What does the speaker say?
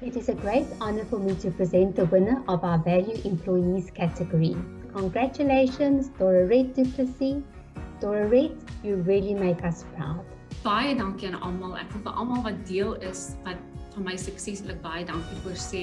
It is a great honor for me to present the winner of our Value Employees category. Congratulations, Doraret du Plessis. Doraret, you really make us proud. Baie dankie aan almal. Ek wil vir almal wat deel is wat van my sukseslik baie dankie vir sê.